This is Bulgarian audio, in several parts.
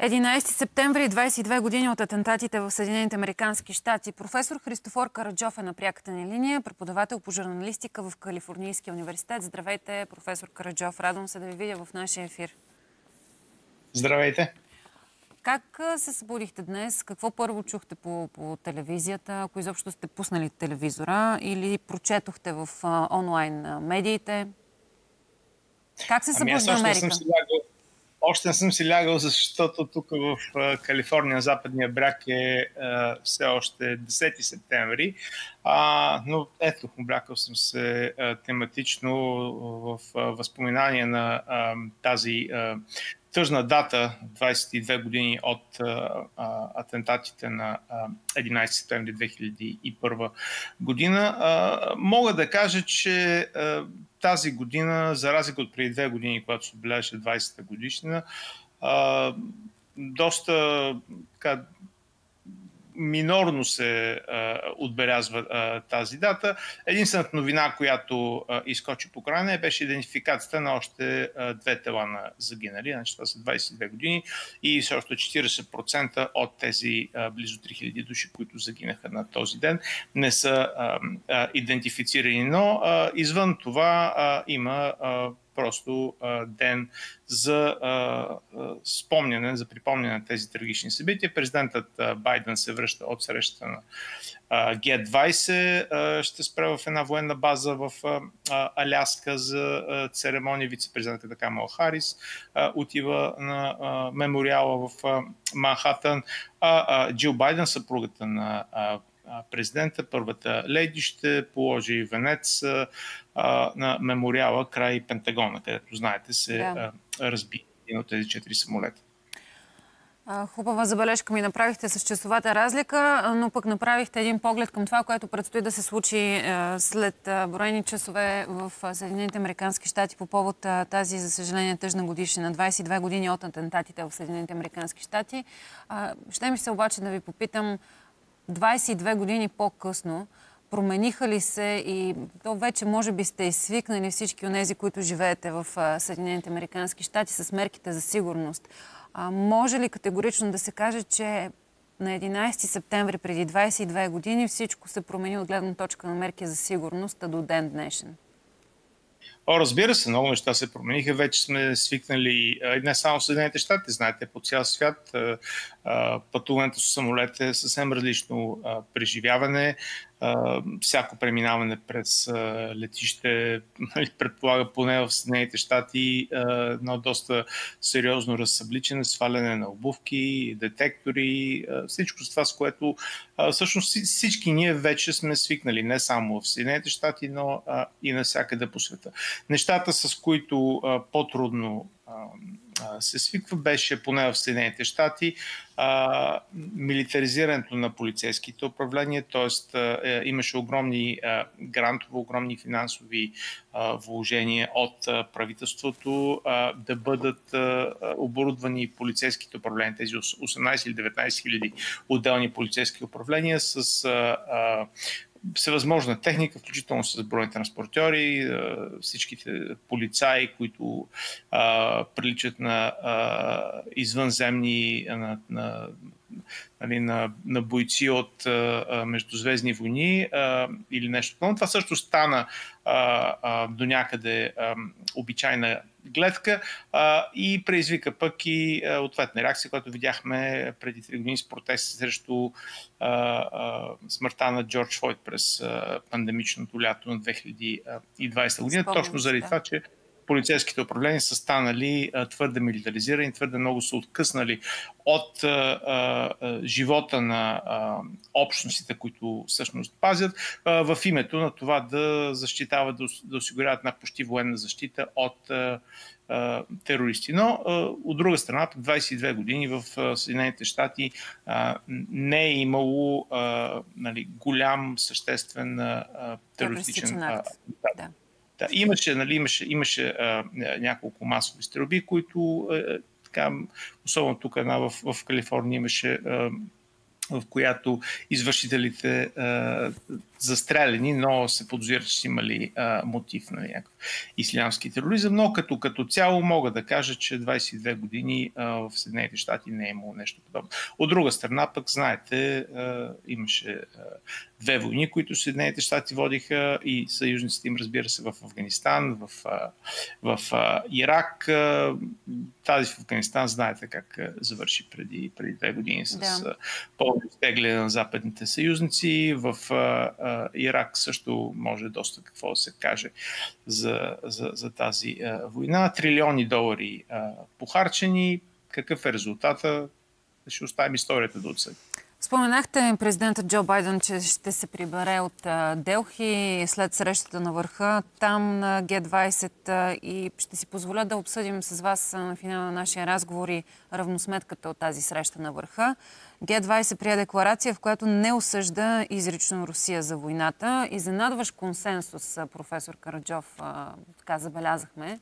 11 септември, 22 години от атентатите в Съединените Американски щати. Професор Христофор Караджов е на пряката ни линия, преподавател по журналистика в Калифорнийския университет. Здравейте, професор Караджов. Радвам се да ви видя в нашия ефир. Здравейте. Как се събудихте днес? Какво първо чухте по, по телевизията? Ако изобщо сте пуснали телевизора или прочетохте в а, онлайн медиите? Как се ами събужда ами Америка? Съм лягал, още не съм си лягал, защото тук в Калифорния, западния бряг е все още 10 септември. А, но ето, облякал съм се тематично в а, на тази тъжна дата, 22 години от атентатите на а, 11 септември 2001 година. Мога да кажа, че тази година, за разлика от преди две години, когато се отбеляше 20-та годишнина, доста така, минорно се а, отбелязва а, тази дата. Единствената новина, която а, изкочи по края беше идентификацията на още а, две тела на загинали. Значи това са 22 години и все още 40% от тези а, близо 3000 души, които загинаха на този ден, не са а, а, идентифицирани. Но а, извън това а, има а, просто а, ден за а, а, спомняне, за припомняне на тези трагични събития. Президентът а, Байден се връща от срещата на Г-20, ще спре в една военна база в а, Аляска за а, церемония. Вице-президентът Камал Харис а, отива на а, мемориала в а, Манхатън, а, а Джил Байден, съпругата на а, президента, първата леди, ще положи венец а, на мемориала край Пентагона, където, знаете, се да. а, разби един от тези четири самолета. Хубава забележка ми направихте с часовата разлика, но пък направихте един поглед към това, което предстои да се случи след броени часове в Съединените Американски щати по повод тази, за съжаление, тъжна годишна, 22 години от атентатите в Съединените Американски щати. Ще ми се обаче да ви попитам, 22 години по-късно, промениха ли се и то вече може би сте свикнали всички от тези, които живеете в Съединените Американски щати с мерките за сигурност. А, може ли категорично да се каже, че на 11 септември преди 22 години всичко се промени от гледна точка на мерки за сигурност, до ден днешен? О, разбира се, много неща се промениха. Вече сме свикнали не само в Съединените щати, знаете, по цял свят. Пътуването с самолет е съвсем различно преживяване всяко преминаване през летище нали, предполага поне в Съединените щати едно доста сериозно разсъбличане, сваляне на обувки, детектори, всичко с това, с което всъщност всички ние вече сме свикнали, не само в Съединените щати, но и навсякъде по света. Нещата, с които по-трудно се свиква, беше поне в Съединените щати милитаризирането на полицейските управления, т.е. имаше огромни грантове, огромни финансови вложения от правителството да бъдат оборудвани полицейските управления, тези 18 или 19 хиляди отделни полицейски управления с всевъзможна техника, включително с броя транспортьори, всичките полицаи, които а, приличат на а, извънземни, на, на, нали, на, на бойци от а, междузвездни войни а, или нещо. Но това също стана а, а, до някъде а, обичайна гледка а, и предизвика пък и а, ответна реакция, която видяхме преди 3 години с протест срещу а, а, смъртта на Джордж Фойд през а, пандемичното лято на 2020 година. Спомням, точно заради да. това, че полицейските управления са станали а, твърде милитаризирани, твърде много са откъснали от а, а, живота на а, общностите, които всъщност пазят, а, в името на това да защитават, да, да осигуряват една почти военна защита от а, а, терористи. Но а, от друга страна, 22 години в Съединените щати а, не е имало а, нали, голям, съществен а, терористичен атак. Да. Да, имаше, нали, имаше, имаше а, няколко масови стрелби, които а, така, особено тук една в, в Калифорния имаше а, в която извършителите а, застреляни, но се подозират, че са имали а, мотив на някакъв ислямски тероризъм, но като, като цяло мога да кажа, че 22 години а, в Съединените щати не е имало нещо подобно. От друга страна, пък знаете, а, имаше а, две войни, които Съединените щати водиха и съюзниците им, разбира се, в Афганистан, в, в а, Ирак. Тази в Афганистан знаете как завърши преди, преди две години с да. пълно изтегляне на западните съюзници. В Ирак също може доста какво да се каже за, за, за тази война. Трилиони долари похарчени. Какъв е резултата? Ще оставим историята до отсъд. Споменахте президента Джо Байден, че ще се прибере от Делхи след срещата на върха там на Г-20 и ще си позволя да обсъдим с вас на финала на нашия разговор и равносметката от тази среща на върха. Г-20 прия декларация, в която не осъжда изрично Русия за войната. Изненадващ консенсус, професор Караджов, така забелязахме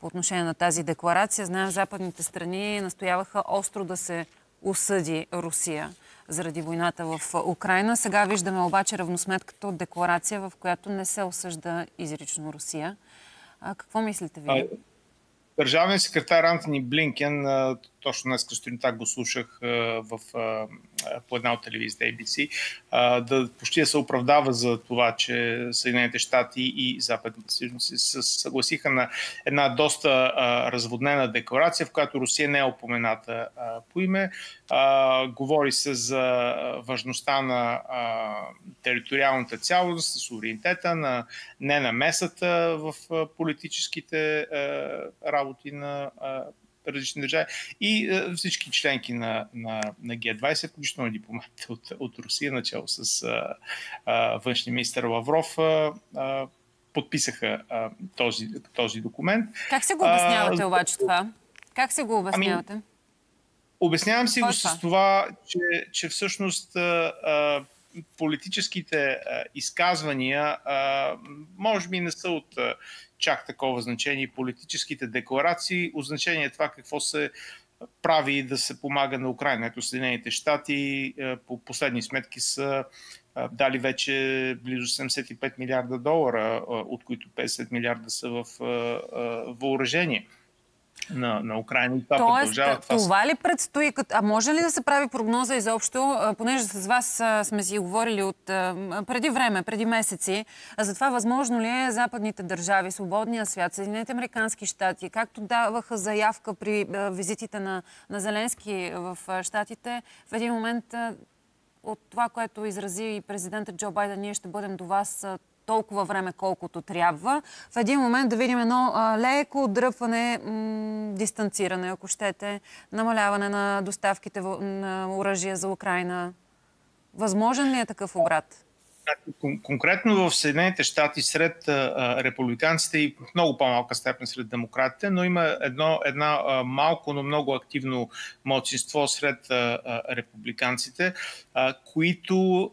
по отношение на тази декларация. Знаем, западните страни настояваха остро да се осъди Русия заради войната в Украина. Сега виждаме обаче равносметката от декларация, в която не се осъжда изрично Русия. А, какво мислите ви? Държавният секретар Антони Блинкен, точно днес сутринта го слушах в, по една от телевизията ABC, да почти да се оправдава за това, че Съединените щати и западните съюзници се съгласиха на една доста разводнена декларация, в която Русия не е опомената по име. Говори се за важността на териториалната цялост, суверенитета, на не намесата в политическите работи на различни държави и а, всички членки на, на, на Г20, включително дипломатите от, от Русия, начало с а, а, външния министър Лавров, а, а, подписаха а, този, този документ. Как се го обяснявате а, обаче това? Как се го обяснявате? Ами, обяснявам си го с това, че, че всъщност а, политическите а, изказвания а, може би не са от а, чак такова значение. Политическите декларации, означение е това какво се прави да се помага на Украина. Ето Съединените щати по последни сметки са дали вече близо 75 милиарда долара, от които 50 милиарда са в въоръжение на, на Украина. И това Тоест, продължава. Това, това ли предстои? А може ли да се прави прогноза изобщо, понеже с вас сме си говорили от преди време, преди месеци, за това възможно ли е западните държави, свободния свят, Съединените Американски щати, както даваха заявка при визитите на, на Зеленски в щатите, в един момент от това, което изрази и президентът Джо Байден, ние ще бъдем до вас толкова време, колкото трябва. В един момент да видим едно а, леко отдръпване, дистанциране, ако щете, намаляване на доставките на оръжия за Украина. Възможен ли е такъв обрат? Кон- конкретно в Съединените щати сред републиканците и в много по-малка степен сред демократите, но има едно, една малко, но много активно младсинство сред републиканците, които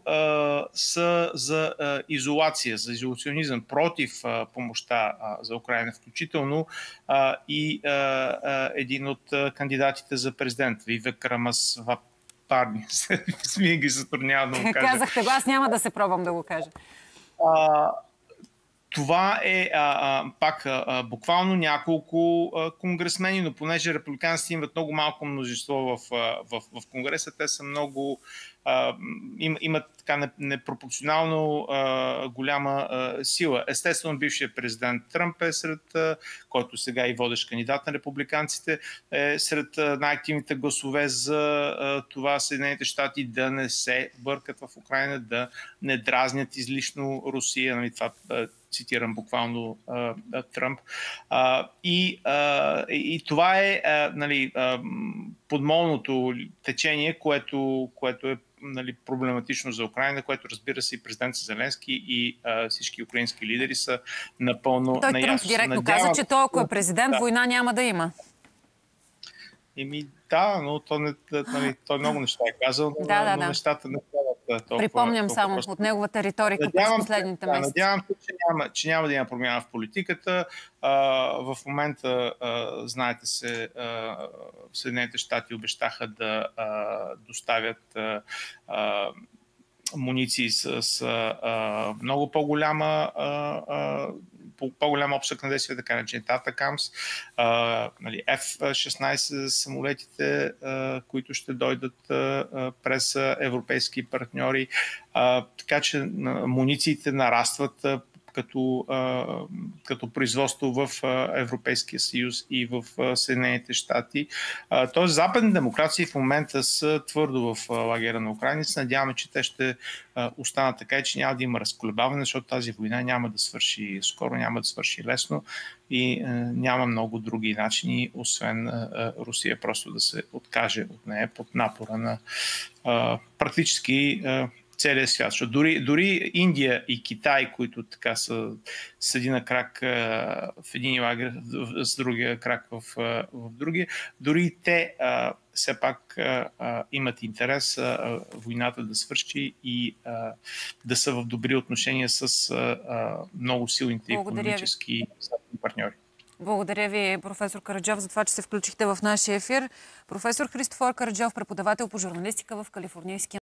са за изолация, за изолационизъм, против помощта за Украина, включително и един от кандидатите за президент, Вивек Рамасвап парни. Смия ги затруднява да го кажа. Казахте го, аз няма да се пробвам да го кажа. А, това е а, а, пак а, буквално няколко а, конгресмени, но понеже републиканците имат много малко множество в, в, в Конгреса, те са много а, им, имат така непропорционално а, голяма а, сила. Естествено, бившият президент Тръмп е сред, а, който сега и водещ кандидат на републиканците, е сред най-активните гласове за а, това Съединените щати да не се бъркат в Украина, да не дразнят излишно Русия. Нали, това цитирам буквално а, Тръмп. А, и, а, и това е а, нали, а, подмолното течение, което, което е нали, проблематично за Украина, което разбира се и президент Зеленски и а, всички украински лидери са напълно Той наясно. Тръмп директно Надява... каза, че той ако е президент, да. война няма да има. Еми да, но то, не, нали, той много неща е казал, но, да, да, но да. нещата не стават толкова... Припомням толкова само просто. от неговата риторика през Надявам се, последните да, месеци. надявам се, че няма, че няма да има промяна в политиката. А, в момента, а, знаете се, а, Съединените щати обещаха да а, доставят а, а, муниции с, с а, много по-голяма а, а, по- по-голяма обсък на действие, така наречените Атакамс, нали, F-16 самолетите, а, които ще дойдат а, през европейски партньори. А, така че а, мунициите нарастват а, като, като производство в Европейския съюз и в а, Съединените щати. Тоест, западни демокрации в момента са твърдо в лагера на Украина. надяваме, че те ще останат така и че няма да има разколебаване, защото тази война няма да свърши скоро, няма да свърши лесно и няма много други начини, освен Русия просто да се откаже от нея под напора на практически целия свят. Защото дори, дори Индия и Китай, които така са с един крак в един лагер, с другия крак в, в другия, дори те а, все пак а, имат интерес а, войната да свърши и а, да са в добри отношения с а, много силните Благодаря економически партньори. Благодаря ви, професор Караджов, за това, че се включихте в нашия ефир. Професор Христофор Караджов, преподавател по журналистика в Калифорнийския